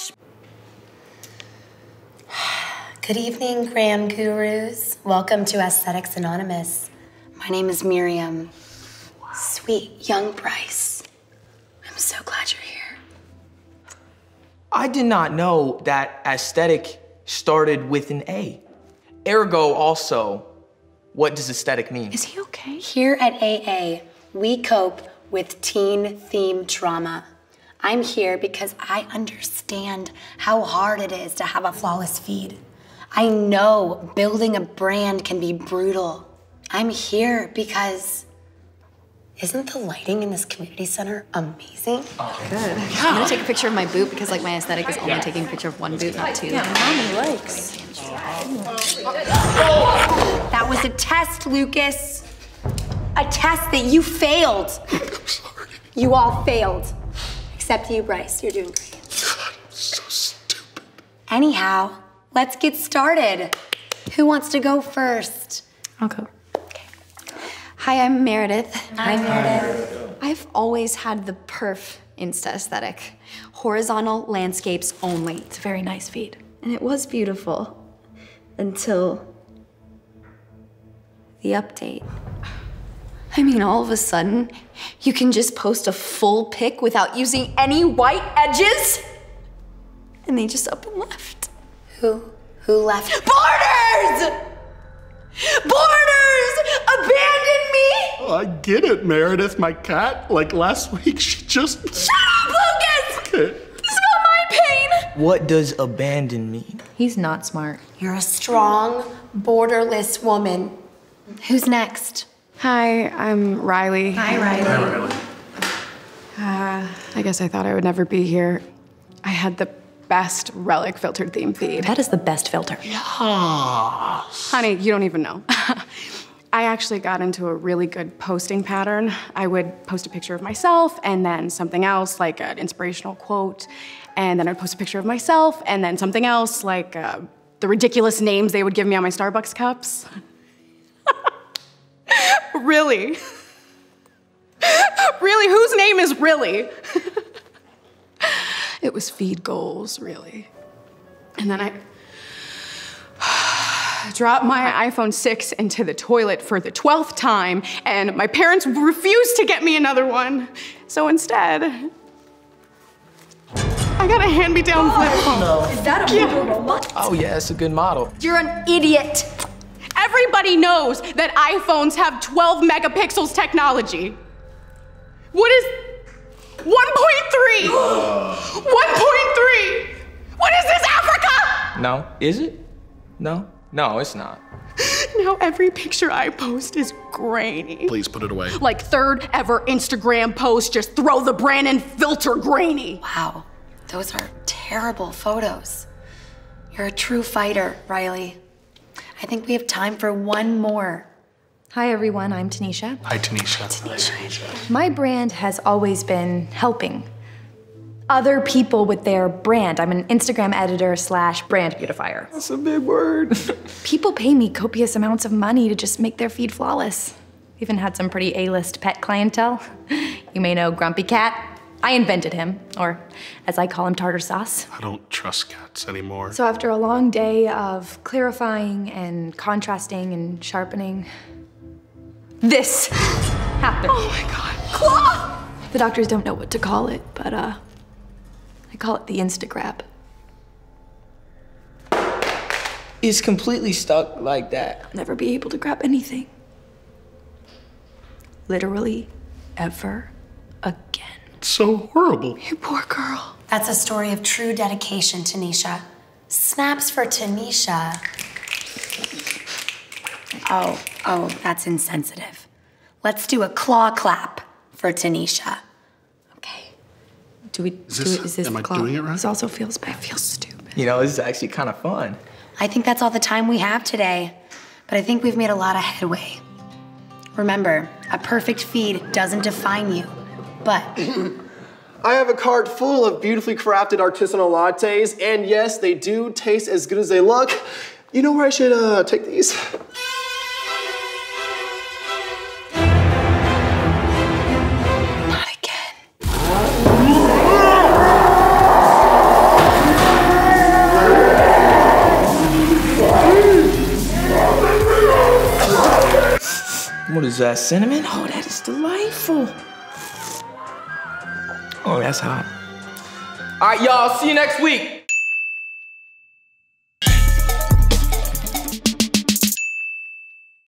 much. Good evening, Grand Gurus. Welcome to Aesthetics Anonymous. My name is Miriam. Sweet young Bryce. I'm so glad you're here. I did not know that aesthetic started with an A. Ergo, also, what does aesthetic mean? Is he okay? Here at AA, we cope with teen theme trauma. I'm here because I understand how hard it is to have a flawless feed. I know building a brand can be brutal. I'm here because isn't the lighting in this community center amazing? Oh, good. I'm gonna take a picture of my boot because like my aesthetic is only taking a picture of one boot, not two. Yeah, mommy likes. That was a test, Lucas. A test that you failed. I'm sorry. You all failed. Except you, Bryce. You're doing great. God, I'm so stupid. Anyhow, let's get started. Who wants to go first? I'll go. Hi, I'm Meredith. Hi, Meredith. I've always had the perf Insta aesthetic. Horizontal landscapes only. It's a very nice feed. And it was beautiful. Until the update. I mean, all of a sudden, you can just post a full pic without using any white edges? And they just up and left. Who? Who left? Borders! Borders! Abandon me! Oh, I get it, Meredith. My cat, like last week, she just. Shut up, Lucas! Okay. This is not my pain! What does abandon mean? He's not smart. You're a strong, borderless woman. Who's next? Hi, I'm Riley. Hi, Riley. Hi, Riley. Uh, I guess I thought I would never be here. I had the best relic filtered theme feed. That is the best filter. Yes. Honey, you don't even know. I actually got into a really good posting pattern. I would post a picture of myself and then something else, like an inspirational quote, and then I'd post a picture of myself and then something else, like uh, the ridiculous names they would give me on my Starbucks cups. Really? really? Whose name is really? it was feed goals, really. And then I dropped my iPhone 6 into the toilet for the 12th time, and my parents refused to get me another one. So instead, I got a hand me down flip phone. Is that a yeah. Oh, yeah, it's a good model. You're an idiot. Everybody knows that iPhones have 12 megapixels technology. What is 1.3? 1.3! What is this, Africa? No. Is it? No? No, it's not. Now every picture I post is grainy. Please put it away. Like third ever Instagram post, just throw the Brannan filter grainy. Wow, those are terrible photos. You're a true fighter, Riley. I think we have time for one more. Hi, everyone. I'm Tanisha. Hi, Tanisha. Tanisha. My brand has always been helping other people with their brand. I'm an Instagram editor slash brand beautifier. That's a big word. people pay me copious amounts of money to just make their feed flawless. Even had some pretty A-list pet clientele. You may know Grumpy Cat. I invented him, or as I call him, tartar sauce. I don't trust cats anymore. So after a long day of clarifying and contrasting and sharpening, this happened. Oh my God, Claw! The doctors don't know what to call it, but uh, I call it the Instagrab. It's completely stuck like that. I'll never be able to grab anything. Literally, ever again. It's so horrible. You poor girl. That's a story of true dedication, Tanisha. Snaps for Tanisha. Oh, oh, that's insensitive. Let's do a claw clap for Tanisha. Okay. Do we? Is this, do, is this am I claw? doing it right? This also feels bad. It feels stupid. You know, this is actually kind of fun. I think that's all the time we have today, but I think we've made a lot of headway. Remember, a perfect feed doesn't define you, but I have a cart full of beautifully crafted artisanal lattes, and yes, they do taste as good as they look. You know where I should uh, take these? What is that, cinnamon? Oh, that is delightful. Oh, that's hot. All right, y'all, see you next week.